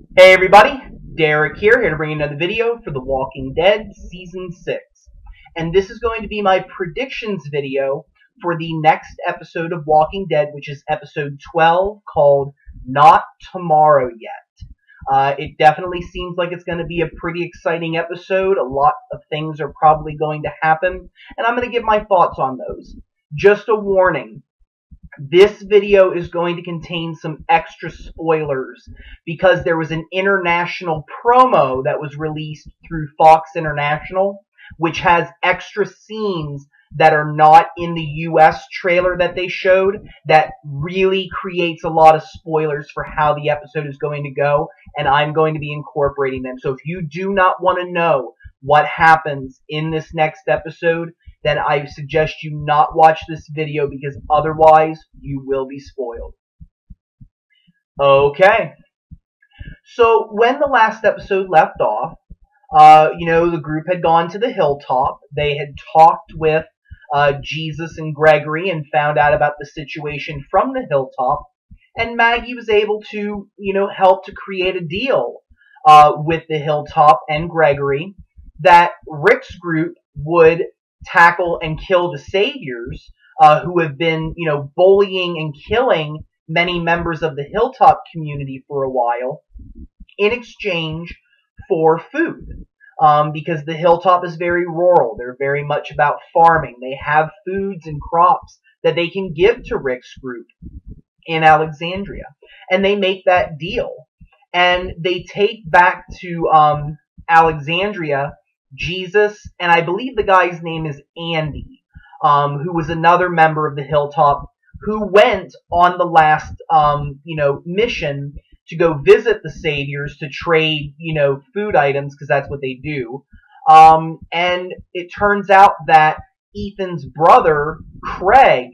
Hey everybody, Derek here, here to bring another video for The Walking Dead Season 6. And this is going to be my predictions video for the next episode of Walking Dead, which is episode 12, called Not Tomorrow Yet. Uh, it definitely seems like it's going to be a pretty exciting episode. A lot of things are probably going to happen, and I'm going to give my thoughts on those. Just a warning, this video is going to contain some extra spoilers because there was an international promo that was released through Fox International, which has extra scenes that are not in the US trailer that they showed that really creates a lot of spoilers for how the episode is going to go, and I'm going to be incorporating them. So if you do not want to know what happens in this next episode, then I suggest you not watch this video because otherwise you will be spoiled. Okay. So when the last episode left off, uh, you know, the group had gone to the hilltop. They had talked with uh, Jesus and Gregory and found out about the situation from the hilltop. And Maggie was able to, you know, help to create a deal uh, with the hilltop and Gregory that Rick's group would tackle and kill the saviors uh, who have been, you know, bullying and killing many members of the hilltop community for a while in exchange for food. Um, because the hilltop is very rural. They're very much about farming. They have foods and crops that they can give to Rick's group in Alexandria. And they make that deal. And they take back to um, Alexandria Jesus, and I believe the guy's name is Andy, um, who was another member of the Hilltop, who went on the last, um, you know, mission to go visit the Saviors to trade, you know, food items because that's what they do. Um, and it turns out that Ethan's brother, Craig,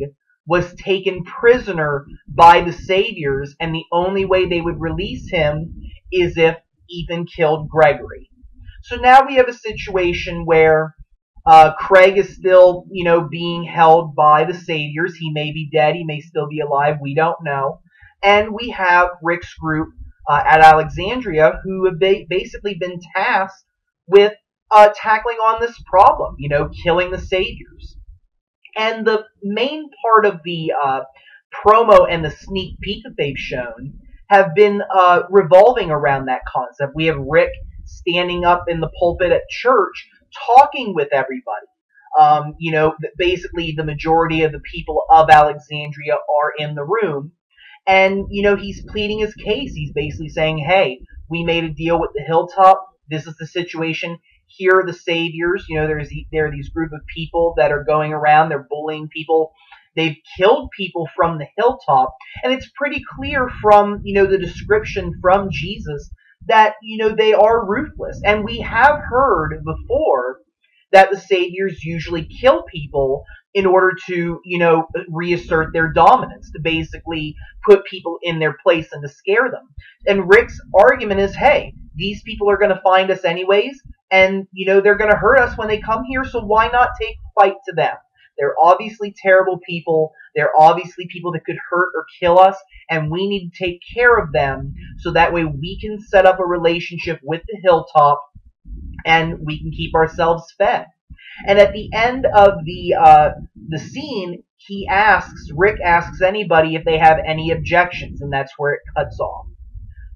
was taken prisoner by the Saviors, and the only way they would release him is if Ethan killed Gregory. So now we have a situation where uh, Craig is still, you know, being held by the Saviors. He may be dead. He may still be alive. We don't know. And we have Rick's group uh, at Alexandria who have ba basically been tasked with uh, tackling on this problem, you know, killing the Saviors. And the main part of the uh, promo and the sneak peek that they've shown have been uh, revolving around that concept. We have Rick standing up in the pulpit at church talking with everybody. Um, you know, basically the majority of the people of Alexandria are in the room. And, you know, he's pleading his case. He's basically saying, hey, we made a deal with the hilltop. This is the situation. Here are the saviors. You know, there's there are these group of people that are going around. They're bullying people. They've killed people from the hilltop. And it's pretty clear from, you know, the description from Jesus that, you know, they are ruthless. And we have heard before that the saviors usually kill people in order to, you know, reassert their dominance, to basically put people in their place and to scare them. And Rick's argument is, hey, these people are going to find us anyways, and, you know, they're going to hurt us when they come here, so why not take fight to them? They're obviously terrible people. They're obviously people that could hurt or kill us, and we need to take care of them so that way we can set up a relationship with the hilltop and we can keep ourselves fed. And at the end of the uh, the scene, he asks Rick asks anybody if they have any objections, and that's where it cuts off.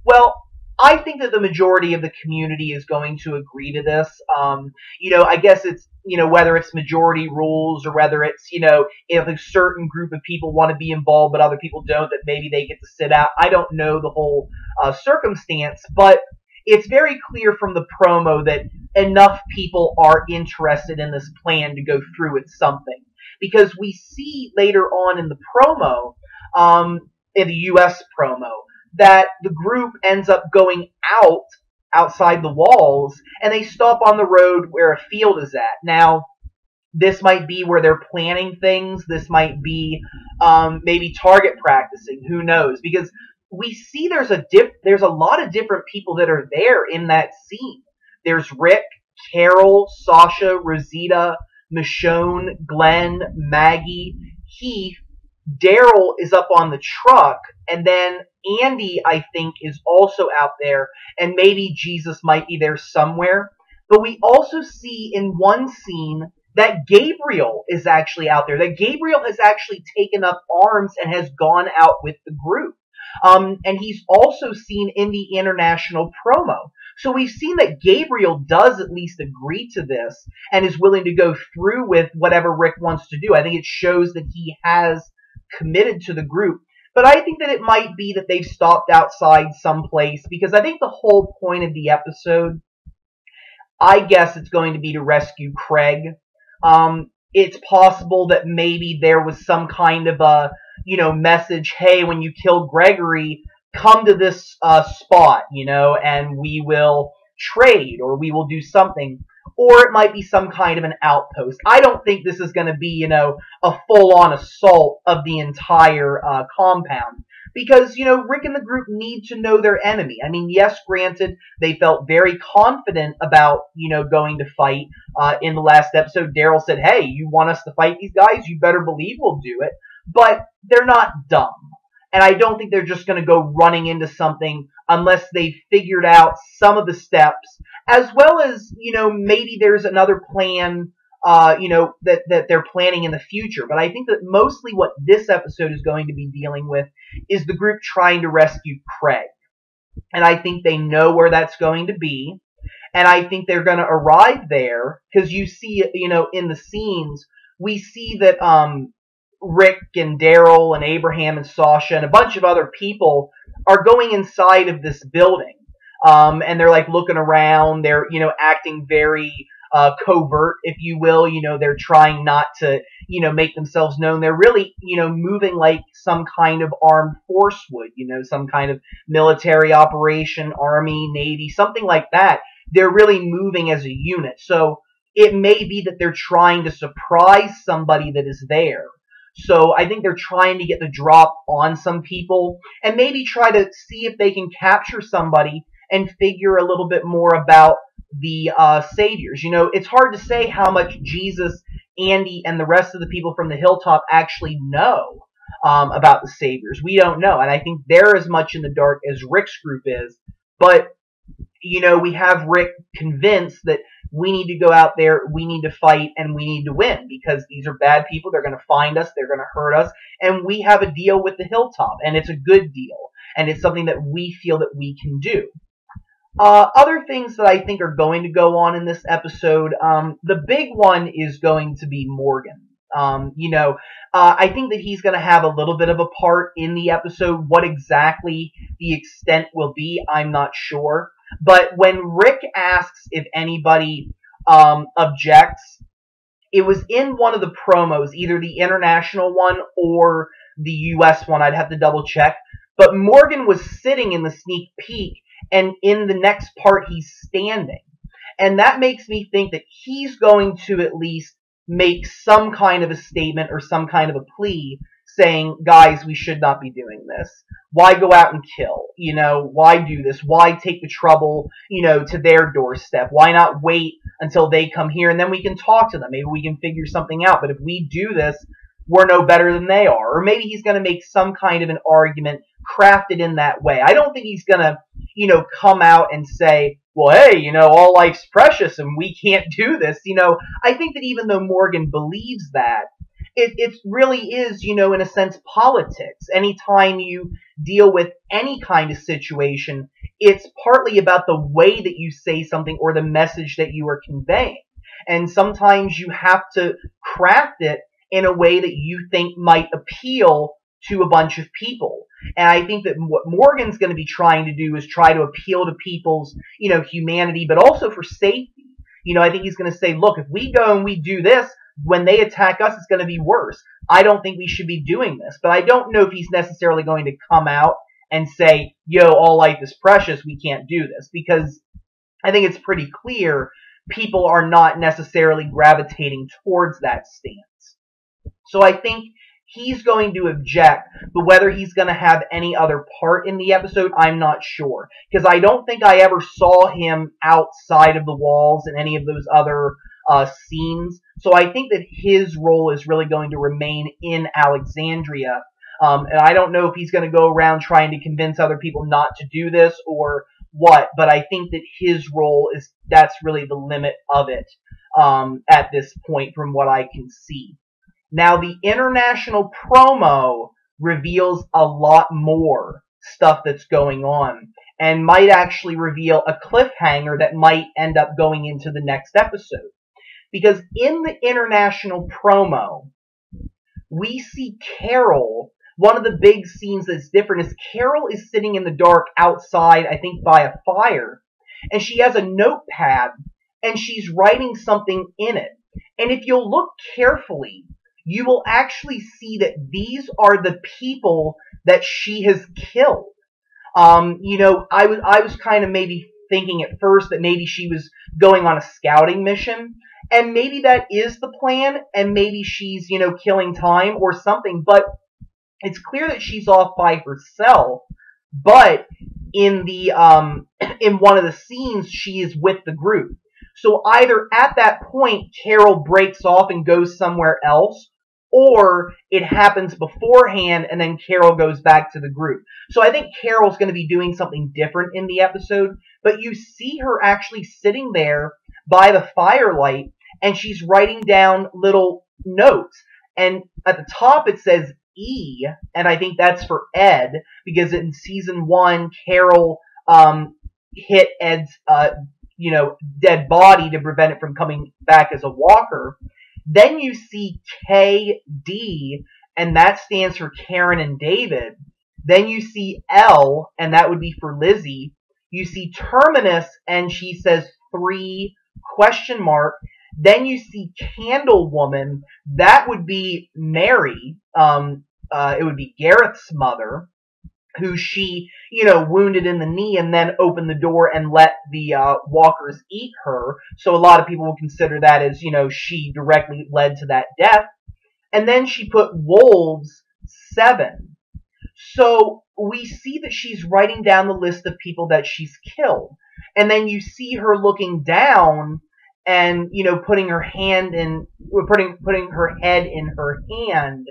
Well, I think that the majority of the community is going to agree to this. Um, you know, I guess it's you know whether it's majority rules or whether it's you know if a certain group of people want to be involved but other people don't, that maybe they get to sit out. I don't know the whole uh, circumstance, but it's very clear from the promo that enough people are interested in this plan to go through with something because we see later on in the promo, um, in the U.S. promo that the group ends up going out outside the walls and they stop on the road where a field is at. Now, this might be where they're planning things. This might be um, maybe target practicing. Who knows? Because we see there's a dip, there's a lot of different people that are there in that scene. There's Rick, Carol, Sasha, Rosita, Michonne, Glenn, Maggie, Heath, Daryl is up on the truck, and then Andy, I think, is also out there, and maybe Jesus might be there somewhere. But we also see in one scene that Gabriel is actually out there, that Gabriel has actually taken up arms and has gone out with the group. Um, and he's also seen in the international promo. So we've seen that Gabriel does at least agree to this and is willing to go through with whatever Rick wants to do. I think it shows that he has committed to the group. But I think that it might be that they've stopped outside someplace because I think the whole point of the episode, I guess it's going to be to rescue Craig. Um, it's possible that maybe there was some kind of a, you know, message, hey, when you kill Gregory, come to this uh, spot, you know, and we will trade or we will do something or it might be some kind of an outpost. I don't think this is going to be, you know, a full-on assault of the entire uh, compound. Because, you know, Rick and the group need to know their enemy. I mean, yes, granted, they felt very confident about, you know, going to fight. Uh, in the last episode, Daryl said, hey, you want us to fight these guys? You better believe we'll do it. But they're not dumb. And I don't think they're just going to go running into something unless they've figured out some of the steps, as well as, you know, maybe there's another plan, uh, you know, that, that they're planning in the future. But I think that mostly what this episode is going to be dealing with is the group trying to rescue Craig. And I think they know where that's going to be. And I think they're going to arrive there because you see, you know, in the scenes, we see that, um, Rick and Daryl and Abraham and Sasha and a bunch of other people are going inside of this building. Um, and they're like looking around. They're, you know, acting very uh, covert, if you will. You know, they're trying not to, you know, make themselves known. They're really, you know, moving like some kind of armed force would, you know, some kind of military operation, army, navy, something like that. They're really moving as a unit. So it may be that they're trying to surprise somebody that is there. So I think they're trying to get the drop on some people and maybe try to see if they can capture somebody and figure a little bit more about the uh, saviors. You know, it's hard to say how much Jesus, Andy, and the rest of the people from the hilltop actually know um, about the saviors. We don't know, and I think they're as much in the dark as Rick's group is. But you know, we have Rick convinced that we need to go out there, we need to fight, and we need to win because these are bad people. They're going to find us, they're going to hurt us, and we have a deal with the hilltop, and it's a good deal, and it's something that we feel that we can do. Uh, other things that I think are going to go on in this episode, um, the big one is going to be Morgan. Um, you know, uh, I think that he's going to have a little bit of a part in the episode. What exactly the extent will be, I'm not sure. But when Rick asks if anybody um, objects, it was in one of the promos, either the international one or the U.S. one. I'd have to double check. But Morgan was sitting in the sneak peek, and in the next part, he's standing. And that makes me think that he's going to at least make some kind of a statement or some kind of a plea saying, guys, we should not be doing this. Why go out and kill? You know, why do this? Why take the trouble, you know, to their doorstep? Why not wait until they come here and then we can talk to them? Maybe we can figure something out. But if we do this, we're no better than they are. Or maybe he's going to make some kind of an argument crafted in that way. I don't think he's going to, you know, come out and say, well, hey, you know, all life's precious and we can't do this. You know, I think that even though Morgan believes that, it, it really is, you know, in a sense, politics. Anytime you deal with any kind of situation, it's partly about the way that you say something or the message that you are conveying. And sometimes you have to craft it in a way that you think might appeal to a bunch of people. And I think that what Morgan's going to be trying to do is try to appeal to people's, you know, humanity, but also for safety. You know, I think he's going to say, look, if we go and we do this, when they attack us, it's going to be worse. I don't think we should be doing this. But I don't know if he's necessarily going to come out and say, yo, all life is precious, we can't do this. Because I think it's pretty clear people are not necessarily gravitating towards that stance. So I think he's going to object, but whether he's going to have any other part in the episode, I'm not sure. Because I don't think I ever saw him outside of the walls in any of those other uh, scenes. So I think that his role is really going to remain in Alexandria Um, and I don't know if he's going to go around trying to convince other people not to do this or what, but I think that his role is that's really the limit of it um, at this point, from what I can see. Now, the international promo reveals a lot more stuff that's going on and might actually reveal a cliffhanger that might end up going into the next episode. Because in the international promo, we see Carol. One of the big scenes that's different is Carol is sitting in the dark outside, I think by a fire, and she has a notepad and she's writing something in it. And if you'll look carefully, you will actually see that these are the people that she has killed. Um, you know, I was I was kind of maybe thinking at first that maybe she was going on a scouting mission, and maybe that is the plan, and maybe she's you know killing time or something. But it's clear that she's off by herself. But in the um, in one of the scenes, she is with the group. So either at that point, Carol breaks off and goes somewhere else, or it happens beforehand and then Carol goes back to the group. So I think Carol's going to be doing something different in the episode, but you see her actually sitting there by the firelight and she's writing down little notes. And at the top it says E, and I think that's for Ed because in season one, Carol um, hit Ed's uh, you know dead body to prevent it from coming back as a walker. Then you see KD, and that stands for Karen and David. Then you see L, and that would be for Lizzie. You see Terminus, and she says three question mark. Then you see Candle Woman. That would be Mary. Um, uh, it would be Gareth's mother who she, you know, wounded in the knee and then opened the door and let the uh, walkers eat her. So a lot of people will consider that as, you know, she directly led to that death. And then she put wolves seven. So we see that she's writing down the list of people that she's killed. And then you see her looking down and, you know, putting her hand in, putting, putting her head in her hand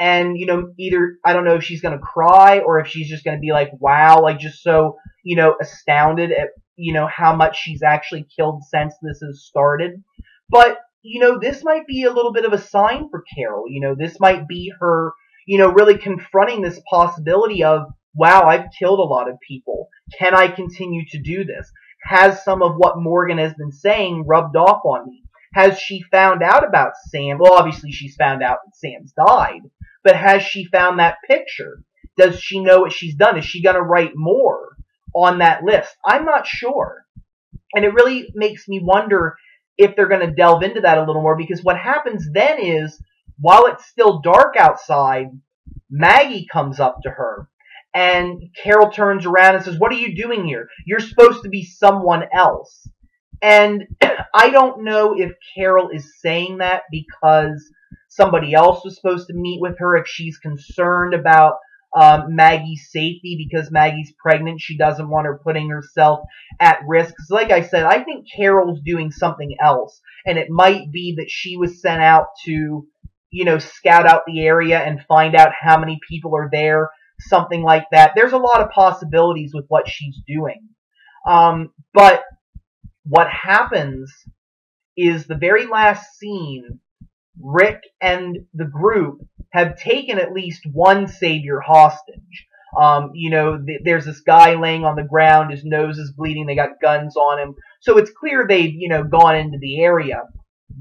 and you know either I don't know if she's gonna cry or if she's just gonna be like wow like just so you know astounded at you know how much she's actually killed since this has started. But you know this might be a little bit of a sign for Carol you know this might be her you know really confronting this possibility of wow I've killed a lot of people. Can I continue to do this? Has some of what Morgan has been saying rubbed off on me has she found out about Sam? Well, obviously she's found out that Sam's died, but has she found that picture? Does she know what she's done? Is she going to write more on that list? I'm not sure. And it really makes me wonder if they're going to delve into that a little more because what happens then is while it's still dark outside, Maggie comes up to her and Carol turns around and says, What are you doing here? You're supposed to be someone else. And I don't know if Carol is saying that because somebody else was supposed to meet with her, if she's concerned about um, Maggie's safety because Maggie's pregnant. She doesn't want her putting herself at risk. So like I said, I think Carol's doing something else. And it might be that she was sent out to, you know, scout out the area and find out how many people are there, something like that. There's a lot of possibilities with what she's doing. Um, but what happens is the very last scene Rick and the group have taken at least one savior hostage. Um, you know, th- there's this guy laying on the ground, his nose is bleeding, they got guns on him. So it's clear they've, you know, gone into the area.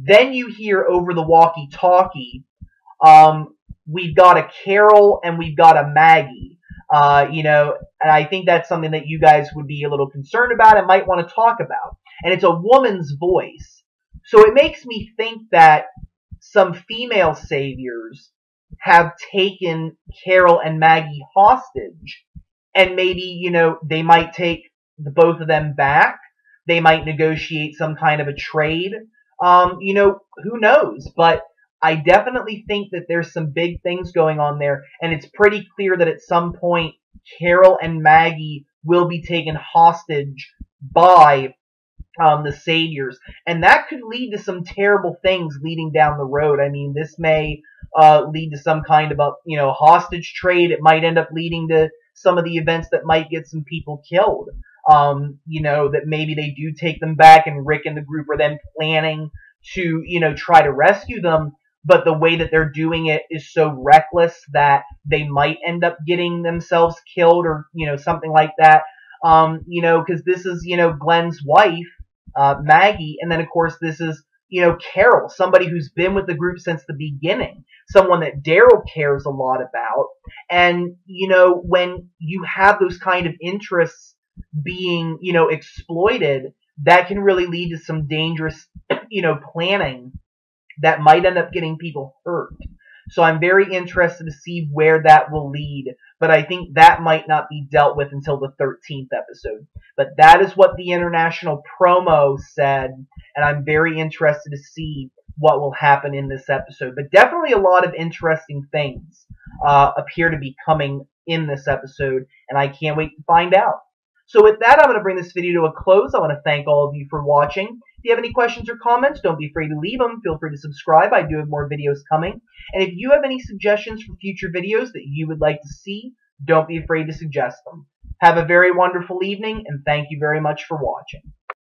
Then you hear over the walkie talkie, um, we've got a Carol and we've got a Maggie. Uh, you know, and I think that's something that you guys would be a little concerned about and might want to talk about. And it's a woman's voice. So it makes me think that some female saviors have taken Carol and Maggie hostage. And maybe, you know, they might take the both of them back. They might negotiate some kind of a trade. Um, you know, who knows? But I definitely think that there's some big things going on there. And it's pretty clear that at some point, Carol and Maggie will be taken hostage by um, the saviors, and that could lead to some terrible things leading down the road. I mean, this may uh, lead to some kind of a you know hostage trade. It might end up leading to some of the events that might get some people killed. Um, you know that maybe they do take them back, and Rick and the group are then planning to you know try to rescue them. But the way that they're doing it is so reckless that they might end up getting themselves killed, or you know something like that. Um, you know, because this is you know Glenn's wife, uh, Maggie, and then of course this is you know Carol, somebody who's been with the group since the beginning, someone that Daryl cares a lot about, and you know when you have those kind of interests being you know exploited, that can really lead to some dangerous you know planning that might end up getting people hurt. So I'm very interested to see where that will lead, but I think that might not be dealt with until the 13th episode. But that is what the international promo said, and I'm very interested to see what will happen in this episode. But definitely a lot of interesting things uh, appear to be coming in this episode, and I can't wait to find out. So with that, I'm going to bring this video to a close. I want to thank all of you for watching. If you have any questions or comments, don't be afraid to leave them. Feel free to subscribe. I do have more videos coming. And if you have any suggestions for future videos that you would like to see, don't be afraid to suggest them. Have a very wonderful evening, and thank you very much for watching.